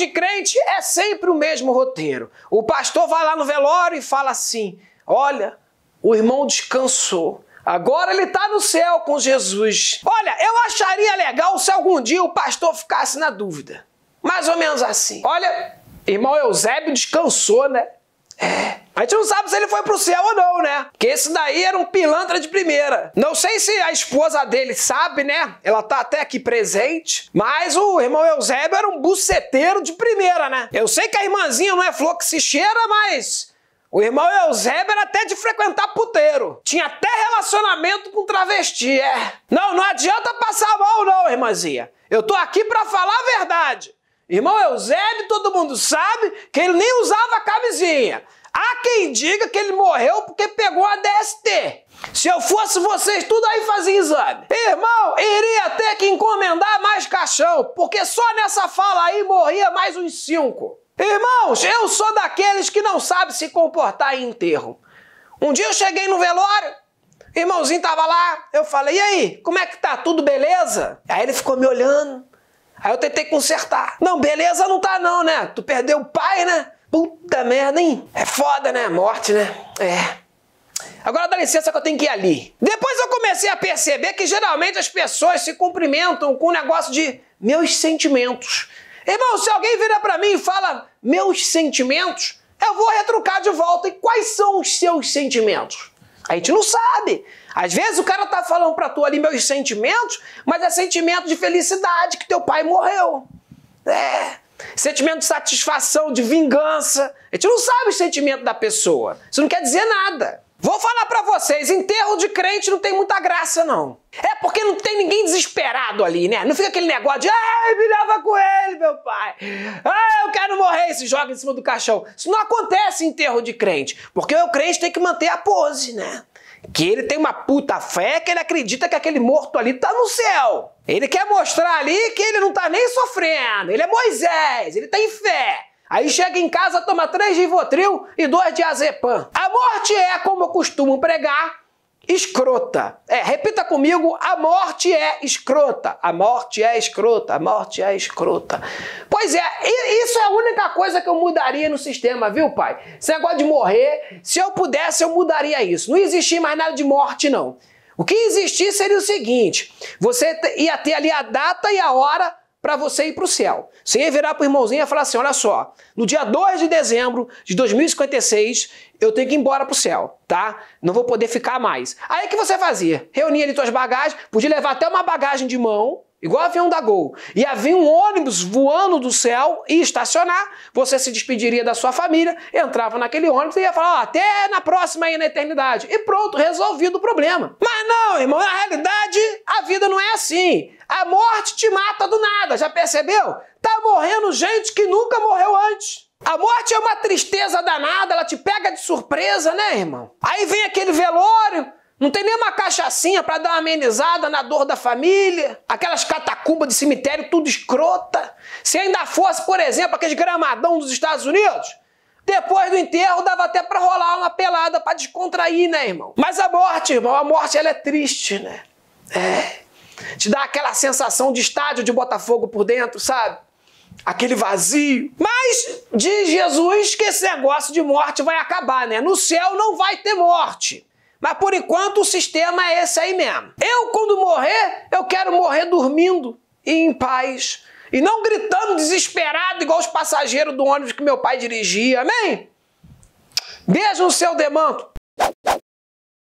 de crente é sempre o mesmo roteiro. O pastor vai lá no velório e fala assim: Olha, o irmão descansou. Agora ele está no céu com Jesus. Olha, eu acharia legal se algum dia o pastor ficasse na dúvida. Mais ou menos assim. Olha, irmão Eusébio descansou, né? A gente não sabe se ele foi pro céu ou não, né? Porque esse daí era um pilantra de primeira. Não sei se a esposa dele sabe, né? Ela tá até aqui presente. Mas o irmão Eusébio era um buceteiro de primeira, né? Eu sei que a irmãzinha não é flor que se cheira, mas o irmão Eusébio era até de frequentar puteiro. Tinha até relacionamento com travesti, é. Não, não adianta passar mal não, irmãzinha. Eu tô aqui para falar a verdade. Irmão Eusébio, todo mundo sabe que ele nem usava camisinha. Há quem diga que ele morreu porque pegou a DST. Se eu fosse vocês, tudo aí fazia exame. Irmão, iria ter que encomendar mais caixão, porque só nessa fala aí morria mais uns cinco. Irmãos, eu sou daqueles que não sabe se comportar em enterro. Um dia eu cheguei no velório, irmãozinho tava lá, eu falei, e aí, como é que tá? Tudo beleza? Aí ele ficou me olhando, Aí eu tentei consertar. Não, beleza não tá não, né? Tu perdeu o pai, né? Puta merda, hein? É foda, né? Morte, né? É. Agora dá licença que eu tenho que ir ali. Depois eu comecei a perceber que geralmente as pessoas se cumprimentam com o um negócio de meus sentimentos. Irmão, se alguém vira para mim e fala meus sentimentos, eu vou retrucar de volta. E quais são os seus sentimentos? A gente não sabe. Às vezes o cara tá falando pra tu ali meus sentimentos, mas é sentimento de felicidade que teu pai morreu. É. Sentimento de satisfação, de vingança. A gente não sabe o sentimento da pessoa. Isso não quer dizer nada. Vou falar para vocês, enterro de crente não tem muita graça, não. É porque não tem ninguém desesperado ali, né? Não fica aquele negócio de, ai, me leva com ele, meu pai. Ai, eu quero morrer se joga em cima do caixão. Isso não acontece em enterro de crente. Porque o crente tem que manter a pose, né? que ele tem uma puta fé que ele acredita que aquele morto ali tá no céu. Ele quer mostrar ali que ele não tá nem sofrendo. Ele é Moisés, ele tem fé. Aí chega em casa, toma três de Rivotril e dois de Azepam. A morte é, como eu costumo pregar, escrota. É, repita comigo, a morte é escrota. A morte é escrota, a morte é escrota. Pois é, isso é a única coisa que eu mudaria no sistema, viu, pai? Esse negócio de morrer, se eu pudesse, eu mudaria isso. Não existia mais nada de morte, não. O que existir seria o seguinte: você ia ter ali a data e a hora para você ir para o céu. Você ia virar para o irmãozinho e falar assim: olha só, no dia 2 de dezembro de 2056, eu tenho que ir embora para o céu, tá? Não vou poder ficar mais. Aí o que você fazia? Reunia ali suas bagagens, podia levar até uma bagagem de mão, igual avião da Gol. E havia um ônibus voando do céu e estacionar. Você se despediria da sua família, entrava naquele ônibus e ia falar: ó, até na próxima aí na eternidade. E pronto, resolvido o problema. Mas não, irmão, na realidade a vida não é assim. A morte te mata do nada, já percebeu? Tá morrendo gente que nunca morreu antes. A morte é uma tristeza danada, ela te pega de surpresa, né, irmão? Aí vem aquele velório, não tem nem uma cachaçinha para dar uma amenizada na dor da família, aquelas catacumbas de cemitério tudo escrota. Se ainda fosse, por exemplo, aquele gramadão dos Estados Unidos, depois do enterro dava até para rolar uma pelada para descontrair, né, irmão? Mas a morte, irmão, a morte ela é triste, né? É te dá aquela sensação de estádio de Botafogo por dentro, sabe? Aquele vazio. Mas diz Jesus que esse negócio de morte vai acabar, né? No céu não vai ter morte. Mas por enquanto o sistema é esse aí mesmo. Eu, quando morrer, eu quero morrer dormindo e em paz. E não gritando desesperado, igual os passageiros do ônibus que meu pai dirigia. Amém? Beijo no seu demanto.